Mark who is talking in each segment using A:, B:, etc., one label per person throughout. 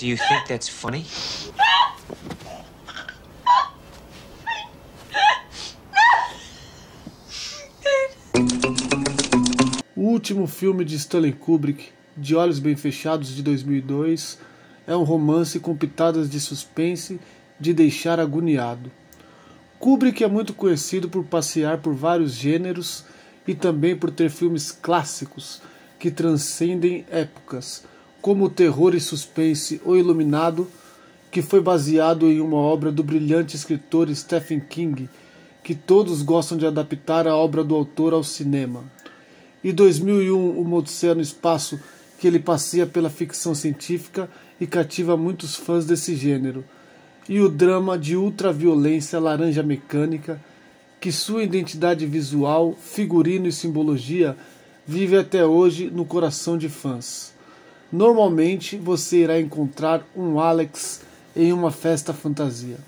A: Do you think that's funny?
B: O último filme de Stanley Kubrick, De Olhos Bem Fechados, de 2002, é um romance com pitadas de suspense de deixar agoniado. Kubrick é muito conhecido por passear por vários gêneros e também por ter filmes clássicos que transcendem épocas, como o terror e suspense O Iluminado, que foi baseado em uma obra do brilhante escritor Stephen King, que todos gostam de adaptar a obra do autor ao cinema. E 2001, Uma Odisseia no Espaço, que ele passeia pela ficção científica e cativa muitos fãs desse gênero e o drama de ultraviolência Laranja Mecânica, que sua identidade visual, figurino e simbologia vive até hoje no coração de fãs. Normalmente você irá encontrar um Alex em uma festa fantasia.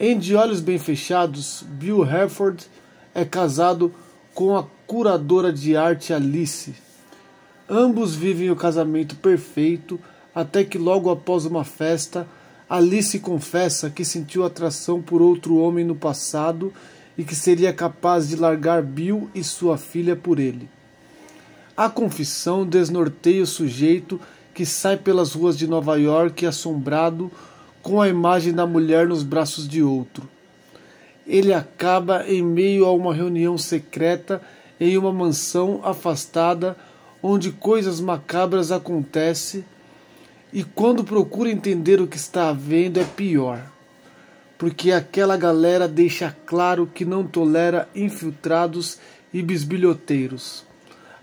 B: Em De Olhos Bem Fechados, Bill Herford é casado com a curadora de arte Alice. Ambos vivem o casamento perfeito até que logo após uma festa Alice confessa que sentiu atração por outro homem no passado e que seria capaz de largar Bill e sua filha por ele. A confissão desnorteia o sujeito que sai pelas ruas de Nova York assombrado com a imagem da mulher nos braços de outro. Ele acaba em meio a uma reunião secreta em uma mansão afastada onde coisas macabras acontecem e quando procura entender o que está havendo é pior, porque aquela galera deixa claro que não tolera infiltrados e bisbilhoteiros.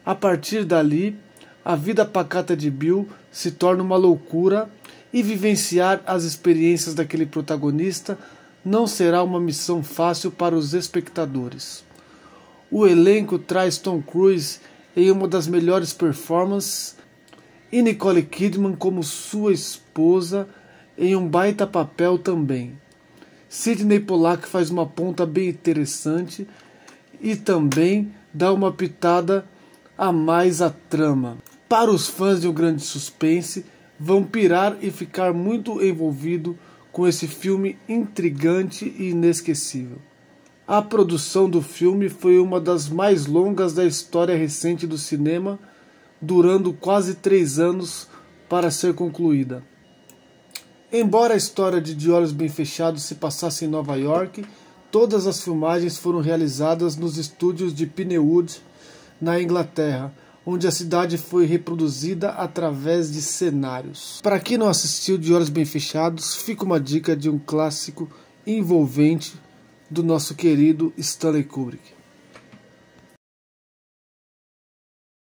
B: A partir dali, a vida pacata de Bill se torna uma loucura e vivenciar as experiências daquele protagonista não será uma missão fácil para os espectadores. O elenco traz Tom Cruise em uma das melhores performances e Nicole Kidman como sua esposa em um baita papel também. Sidney Pollack faz uma ponta bem interessante e também dá uma pitada a mais à trama. Para os fãs de um grande suspense, vão pirar e ficar muito envolvido com esse filme intrigante e inesquecível. A produção do filme foi uma das mais longas da história recente do cinema durando quase três anos para ser concluída. Embora a história de De Olhos Bem Fechados se passasse em Nova York, todas as filmagens foram realizadas nos estúdios de Pinewood, na Inglaterra, onde a cidade foi reproduzida através de cenários. Para quem não assistiu De Olhos Bem Fechados, fica uma dica de um clássico envolvente do nosso querido Stanley Kubrick.